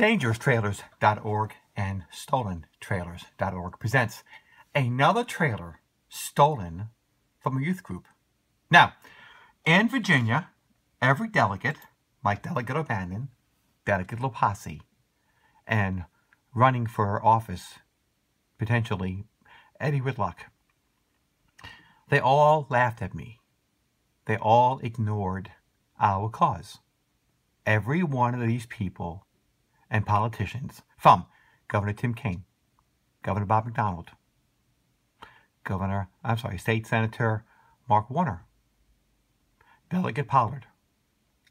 DangerousTrailers.org and StolenTrailers.org presents another trailer stolen from a youth group. Now, in Virginia, every delegate, like Delegate O'Bannon, Delegate LaPasi, and running for office, potentially Eddie Whitlock, they all laughed at me. They all ignored our cause. Every one of these people and politicians, from Governor Tim Kaine, Governor Bob McDonnell, Governor, I'm sorry, State Senator Mark Warner, Delegate Pollard,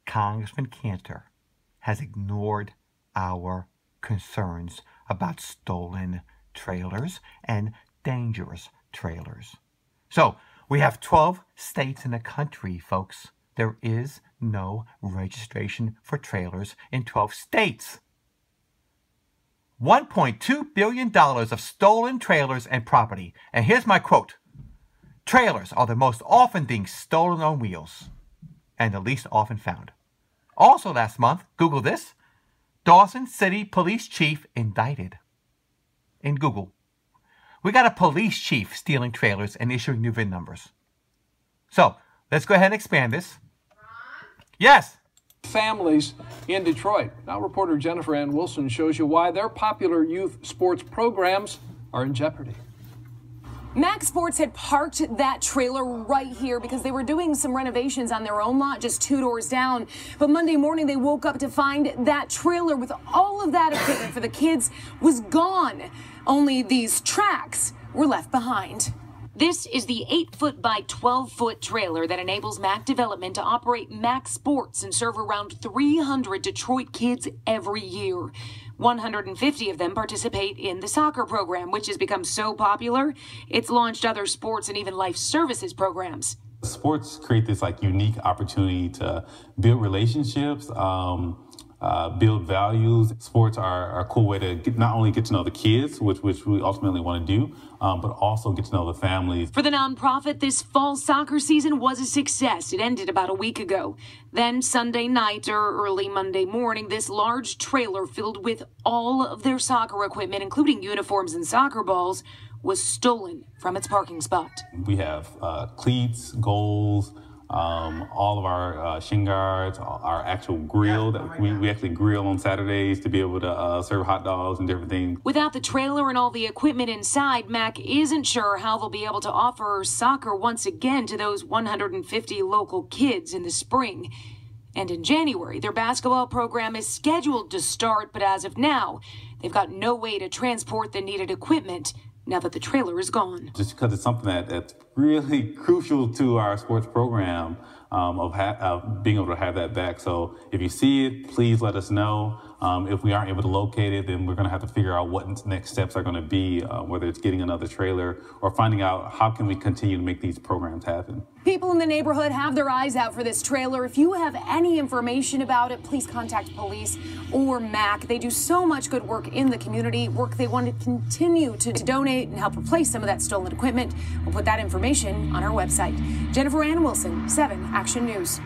Congressman Cantor, has ignored our concerns about stolen trailers and dangerous trailers. So, we have 12 states in the country, folks. There is no registration for trailers in 12 states. $1.2 billion of stolen trailers and property. And here's my quote Trailers are the most often things stolen on wheels and the least often found. Also, last month, Google this Dawson City Police Chief indicted. In Google. We got a police chief stealing trailers and issuing new VIN numbers. So, let's go ahead and expand this. Yes. Families in Detroit. Now, reporter Jennifer Ann Wilson shows you why their popular youth sports programs are in jeopardy. Mac Sports had parked that trailer right here because they were doing some renovations on their own lot just two doors down. But Monday morning, they woke up to find that trailer with all of that equipment for the kids was gone. Only these tracks were left behind. This is the 8 foot by 12 foot trailer that enables Mac Development to operate Mac Sports and serve around 300 Detroit kids every year. 150 of them participate in the soccer program, which has become so popular, it's launched other sports and even life services programs. Sports create this like unique opportunity to build relationships. Um, uh, build values. Sports are, are, a cool way to get, not only get to know the kids, which, which we ultimately want to do, um, but also get to know the families. For the nonprofit, this fall soccer season was a success. It ended about a week ago. Then Sunday night or early Monday morning, this large trailer filled with all of their soccer equipment, including uniforms and soccer balls, was stolen from its parking spot. We have uh, cleats, goals, um, all of our uh, shin guards, our actual grill that we, we actually grill on Saturdays to be able to uh, serve hot dogs and different things. Without the trailer and all the equipment inside, Mac isn't sure how they'll be able to offer soccer once again to those 150 local kids in the spring. And in January, their basketball program is scheduled to start, but as of now, they've got no way to transport the needed equipment now that the trailer is gone. Just because it's something that, that's really crucial to our sports program um, of, of, being able to have that back. So if you see it, please let us know. Um, if we aren't able to locate it, then we're going to have to figure out what next steps are going to be, uh, whether it's getting another trailer or finding out how can we continue to make these programs happen. People in the neighborhood have their eyes out for this trailer. If you have any information about it, please contact police or MAC. They do so much good work in the community, work they want to continue to, to donate and help replace some of that stolen equipment. We'll put that information on our website. Jennifer Ann Wilson, 7 Action News.